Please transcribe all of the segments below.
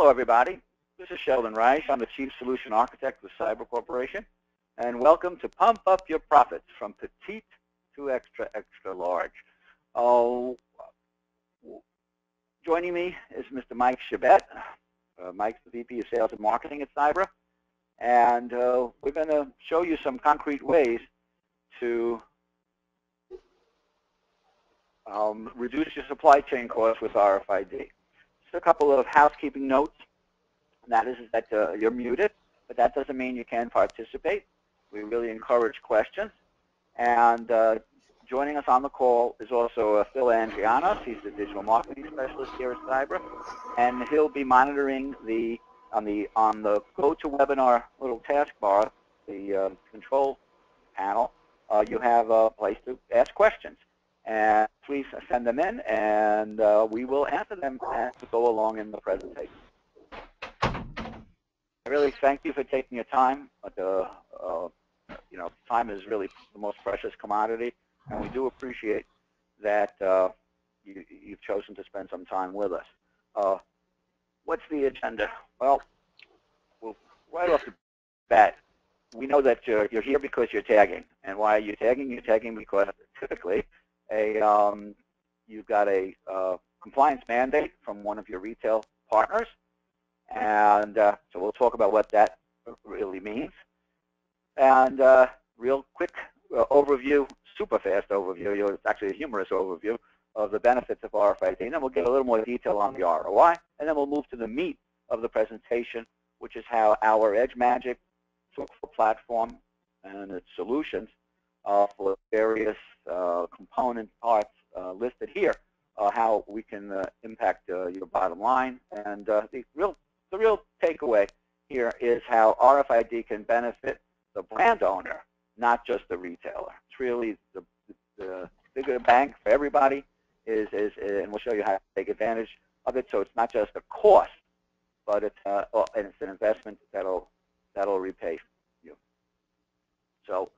Hello, everybody. This is Sheldon Rice. I'm the Chief Solution Architect with CYBRA Corporation. And welcome to Pump Up Your Profits from Petite to Extra, Extra Large. Oh, joining me is Mr. Mike Chabet. Uh, Mike's the VP of Sales and Marketing at CYBRA. And uh, we're going to show you some concrete ways to um, reduce your supply chain costs with RFID. Just a couple of housekeeping notes. That is that uh, you're muted, but that doesn't mean you can't participate. We really encourage questions. And uh, joining us on the call is also uh, Phil Andrianos. He's the digital marketing specialist here at CYBRA, and he'll be monitoring the on the on the GoToWebinar little taskbar, the uh, control panel. Uh, you have a place to ask questions and please send them in, and uh, we will answer them as we go along in the presentation. I really thank you for taking your time. Uh, uh, you know, time is really the most precious commodity, and we do appreciate that uh, you, have chosen to spend some time with us. Uh, what's the agenda? Well, well, right off the bat, we know that you're, you're here because you're tagging. And why are you tagging? You're tagging because typically a um, you've got a uh, compliance mandate from one of your retail partners, and uh, so we'll talk about what that really means. And uh, real quick uh, overview, super fast overview, it's actually a humorous overview of the benefits of RFID, and then we'll get a little more detail on the ROI, and then we'll move to the meat of the presentation, which is how our EdgeMagic platform and its solutions uh, for various Uh, component parts uh, listed here, uh, how we can uh, impact your bottom line. And the real the real takeaway here is how RFID can benefit the brand owner, not just the retailer. It's really the, the bigger bang for everybody is, is, and we'll show you how to take advantage of it. So it's not just a cost, but it's, uh, and it's an investment that'll, that'll repay you. So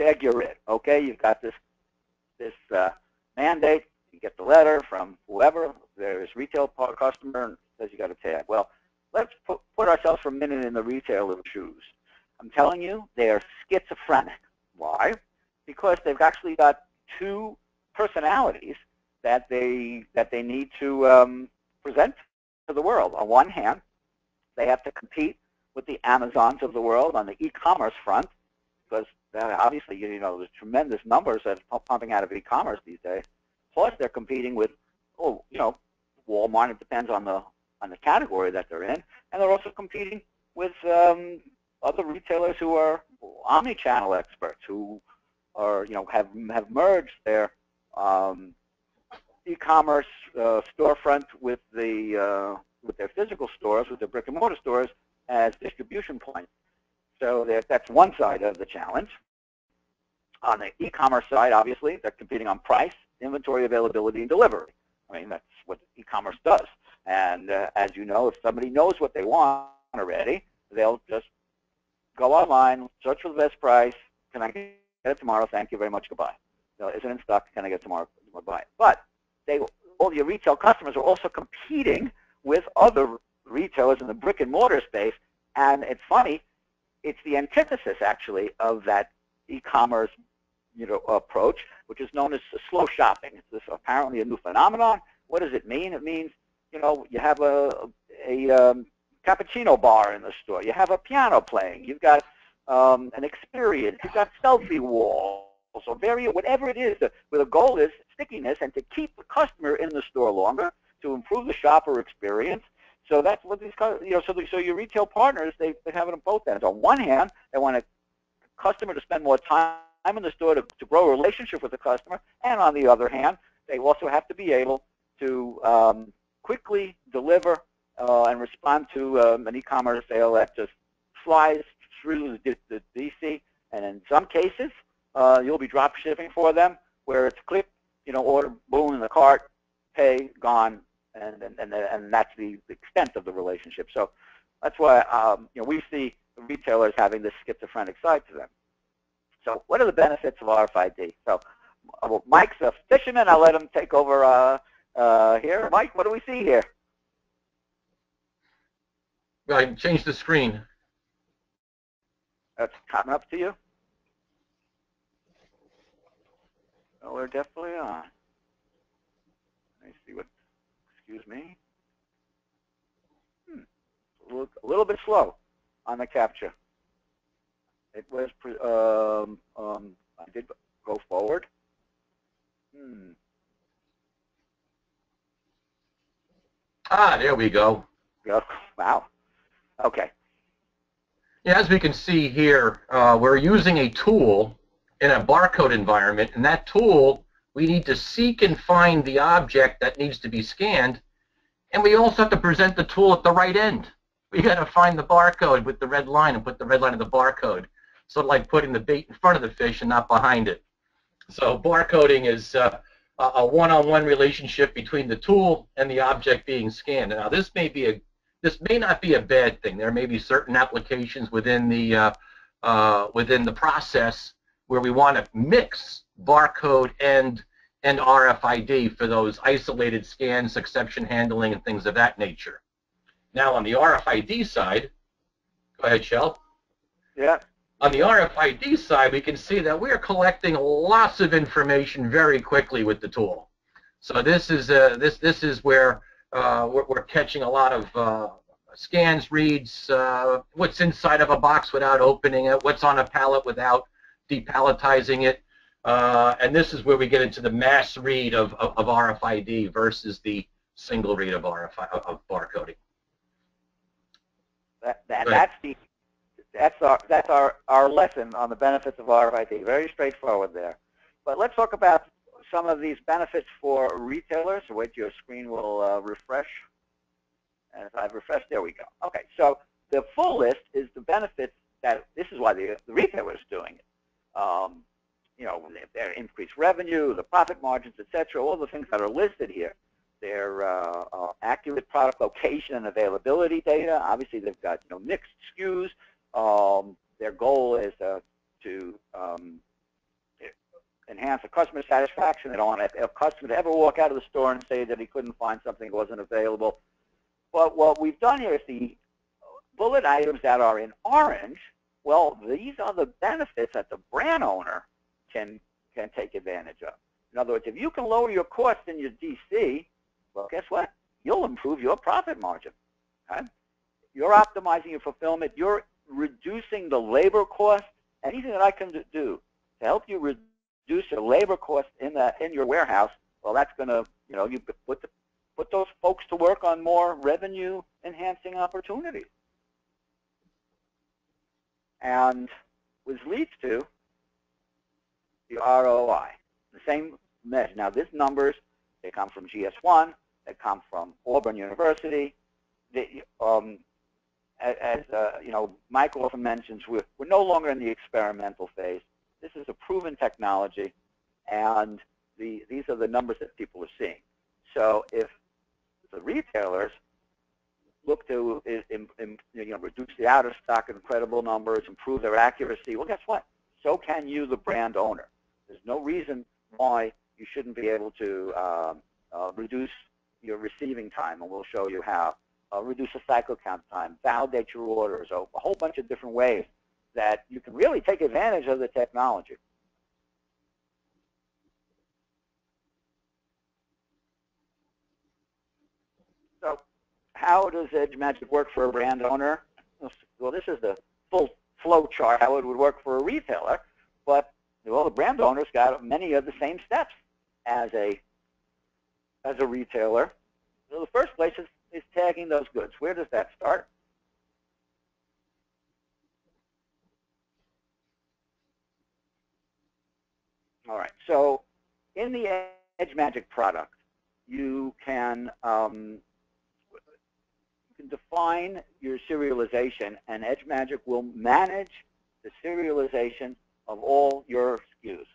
tag it. Okay, you've got this this uh, mandate. You get the letter from whoever, there's retail customer, and says you got a tag. Well, let's put, put ourselves for a minute in the retailer's shoes. I'm telling you, they are schizophrenic. Why? Because they've actually got two personalities that they that they need to um, present to the world. On one hand, they have to compete with the Amazons of the world on the e-commerce front because obviously, you know, there's tremendous numbers that are pumping out of e-commerce these days. Plus, they're competing with, oh, you know, Walmart. It depends on the on the category that they're in, and they're also competing with um, other retailers who are omni-channel experts who are, you know, have have merged their um, e-commerce uh, storefront with the uh, with their physical stores, with their brick and mortar stores as distribution points. So that's one side of the challenge. On the e-commerce side, obviously, they're competing on price, inventory availability, and delivery. I mean, that's what e-commerce does. And uh, as you know, if somebody knows what they want already, they'll just go online, search for the best price. Can I get it tomorrow? Thank you very much. Goodbye. No, is it in stock? Can I get it tomorrow? Goodbye. But they, all your retail customers are also competing with other retailers in the brick and mortar space. And it's funny, it's the antithesis, actually, of that e-commerce you know, approach, which is known as slow shopping. It's this apparently a new phenomenon. What does it mean? It means, you know, you have a, a um, cappuccino bar in the store. You have a piano playing. You've got um, an experience. You've got selfie walls or very, whatever it is, where the goal is stickiness and to keep the customer in the store longer, to improve the shopper experience, so that's what these, you know, so, the, so your retail partners, they, they have it on both ends. On one hand, they want a customer to spend more time in the store to, to grow a relationship with the customer, and on the other hand, they also have to be able to um, quickly deliver uh, and respond to um, an e-commerce sale that just flies through the, the DC, and in some cases, uh, you'll be drop shipping for them, where it's click, you know, order, boom in the cart, pay, gone, and and and, and that's the, extent of the relationship. So that's why um, you know we see retailers having this schizophrenic side to them. So what are the benefits of RFID? So well, Mike's a fisherman. I'll let him take over uh, uh, here. Mike, what do we see here? I changed the screen. That's coming up to you? Oh, we're definitely on. Let me see what, excuse me. Hmm. A, little, a little bit slow on the capture. It was, um, um, I did go forward. Hmm. Ah, there we go. Go. Wow. Okay. Yeah, as we can see here, uh, we're using a tool in a barcode environment, and that tool, we need to seek and find the object that needs to be scanned, and we also have to present the tool at the right end. We got to find the barcode with the red line and put the red line of the barcode. Sort of like putting the bait in front of the fish and not behind it. So barcoding is uh, a one-on-one -on -one relationship between the tool and the object being scanned. Now, this may be a this may not be a bad thing. There may be certain applications within the uh, uh, within the process where we want to mix barcode and and RFID for those isolated scans, exception handling, and things of that nature. Now, on the RFID side, go ahead, Shell. Yeah. On the RFID side, we can see that we are collecting lots of information very quickly with the tool. So this is uh, this this is where uh, we're, we're, catching a lot of uh, scans, reads, uh, what's inside of a box without opening it, what's on a pallet without depalletizing it, uh, and this is where we get into the mass read of, of, of RFID versus the single read of RFID of barcoding. That, that that's the that's our that's our our lesson on the benefits of RFID. Very straightforward there. But let's talk about some of these benefits for retailers. Wait, your screen will uh, refresh. And if I've refreshed, there we go. Okay, so the full list is the benefits that this is why the, the retailer is doing it. Um, you know, their increased revenue, the profit margins, etc. All the things that are listed here. Their uh, uh, accurate product location and availability data. Obviously, they've got you know mixed SKUs. Um, their goal is uh, to um, enhance the customer satisfaction. They don't want a customer to ever walk out of the store and say that he couldn't find something that wasn't available. But what we've done here is the bullet items that are in orange, well, these are the benefits that the brand owner can, can take advantage of. In other words, if you can lower your cost in your DC, well, guess what? You'll improve your profit margin. Okay? You're optimizing your fulfillment. You're reducing the labor cost. Anything that I can do to help you reduce your labor cost in that in your warehouse, well, that's going to, you know, you put the, put those folks to work on more revenue enhancing opportunities. And which leads to the ROI, the same measure. Now, these numbers, they come from GS1, they come from Auburn University. They, um, as uh, you know, Mike often mentions, we're, we're no longer in the experimental phase. This is a proven technology, and the, these are the numbers that people are seeing. So if the retailers look to in, in, you know, reduce the out of stock incredible numbers, improve their accuracy, well, guess what? So can you, the brand owner. There's no reason why you shouldn't be able to um, uh, reduce your receiving time, and we'll show you how. Uh, reduce the cycle count time, validate your orders, a whole bunch of different ways that you can really take advantage of the technology. So how does EdgeMagic work for a brand owner? Well, this is the full flow chart, how it would work for a retailer, but well, the brand owner's got many of the same steps as a as a retailer. So the first place is, is tagging those goods. Where does that start? All right. So in the EdgeMagic product, you can um, you can define your serialization, and EdgeMagic will manage the serialization of all your SKUs.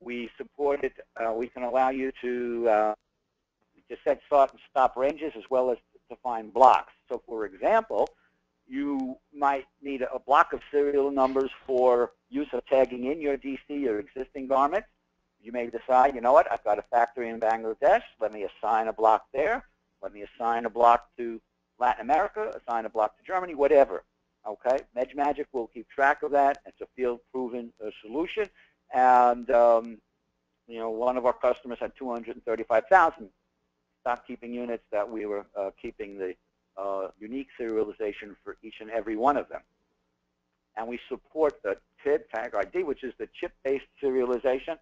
We support it. Uh, we can allow you to uh, to set start and stop ranges as well as define blocks. So, for example, you might need a block of serial numbers for use of tagging in your DC or existing garment. You may decide, you know what, I've got a factory in Bangladesh. Let me assign a block there. Let me assign a block to Latin America, assign a block to Germany, whatever. Okay, EdgeMagic will keep track of that. It's a field-proven uh, solution, and um, you know one of our customers had 235,000 stock keeping units that we were uh, keeping the uh, unique serialization for each and every one of them. And we support the TID, Tag ID, which is the chip-based serialization,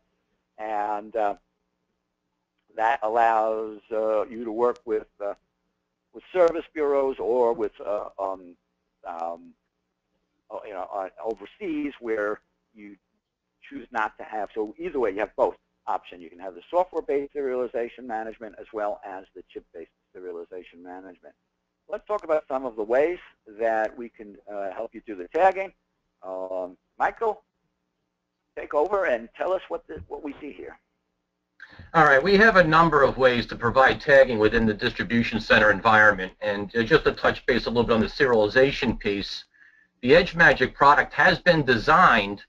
and uh, that allows uh, you to work with uh, with service bureaus or with um, um, oh, you know uh, overseas where you choose not to have. So either way, you have both option. You can have the software-based serialization management as well as the chip-based serialization management. Let's talk about some of the ways that we can uh, help you do the tagging. Um, Michael, take over and tell us what the, what we see here. All right, we have a number of ways to provide tagging within the distribution center environment. And uh, just to touch base a little bit on the serialization piece, the EdgeMagic product has been designed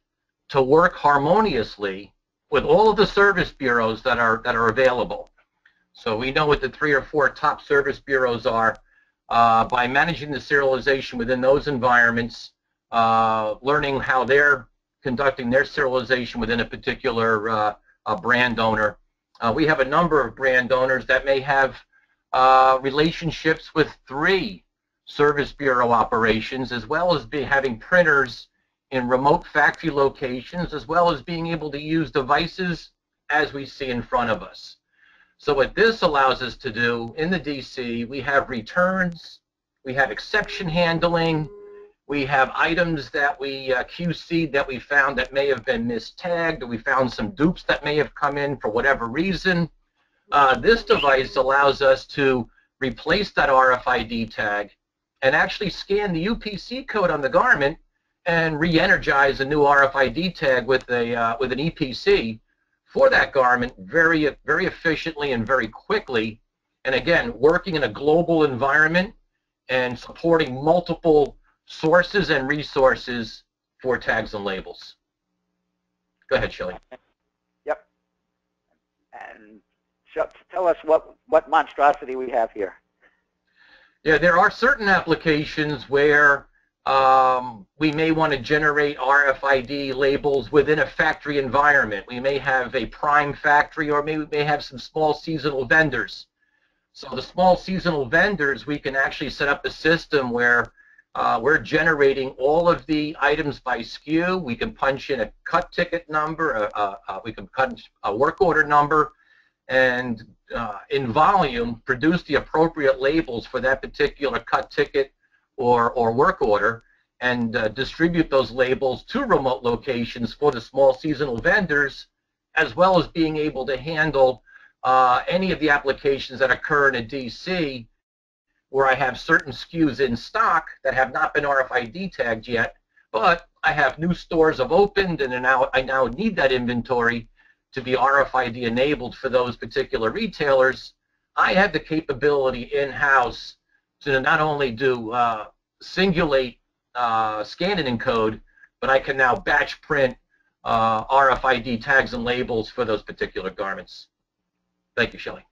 to work harmoniously with all of the service bureaus that are that are available. So we know what the three or four top service bureaus are. Uh, by managing the serialization within those environments, uh, learning how they're conducting their serialization within a particular uh, brand owner, uh, we have a number of brand owners that may have uh, relationships with three Service Bureau operations, as well as be having printers in remote factory locations, as well as being able to use devices as we see in front of us. So what this allows us to do in the DC, we have returns, we have exception handling, we have items that we uh, QC'd that we found that may have been mistagged, we found some dupes that may have come in for whatever reason. Uh, this device allows us to replace that RFID tag and actually scan the UPC code on the garment and re-energize a new RFID tag with a uh, with an EPC for that garment very very efficiently and very quickly. And again, working in a global environment and supporting multiple sources and resources for tags and labels. Go ahead, Shelley. Yep. And tell us what, what monstrosity we have here. Yeah, there are certain applications where um, we may want to generate RFID labels within a factory environment. We may have a prime factory or maybe we may have some small seasonal vendors. So the small seasonal vendors, we can actually set up a system where uh, we're generating all of the items by SKU. We can punch in a cut ticket number, a, a, we can punch a work order number, and uh, in volume produce the appropriate labels for that particular cut ticket or, or work order and uh, distribute those labels to remote locations for the small seasonal vendors as well as being able to handle uh, any of the applications that occur in a DC where I have certain SKUs in stock that have not been RFID tagged yet, but I have new stores have opened and now I now need that inventory to be RFID enabled for those particular retailers. I have the capability in-house to not only do uh, singulate uh, scan and encode, but I can now batch print uh, RFID tags and labels for those particular garments. Thank you, Shelley.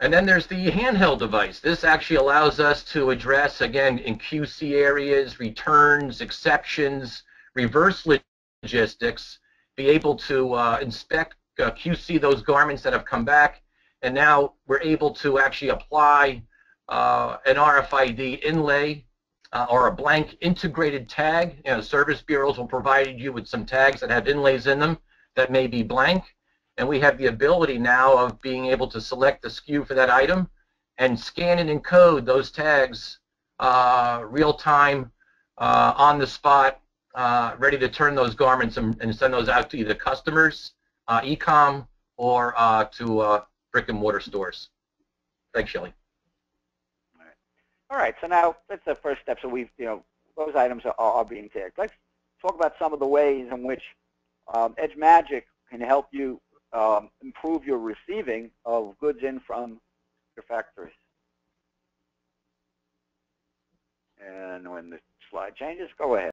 And then there's the handheld device. This actually allows us to address, again, in QC areas, returns, exceptions, reverse logistics, be able to uh, inspect, uh, QC those garments that have come back, and now we're able to actually apply uh, an RFID inlay uh, or a blank integrated tag. You know, service bureaus will provide you with some tags that have inlays in them that may be blank and we have the ability now of being able to select the SKU for that item and scan and encode those tags uh, real time uh, on the spot, uh, ready to turn those garments and, and, send those out to either customers, uh, e-com, or uh, to uh, brick and mortar stores. Thanks, Shelley. All right. All right. So now that's the first step. So we've, you know, those items are, are being tagged. Let's talk about some of the ways in which um, EdgeMagic can help you um, improve your receiving of goods in from your factories. And when the slide changes, go ahead.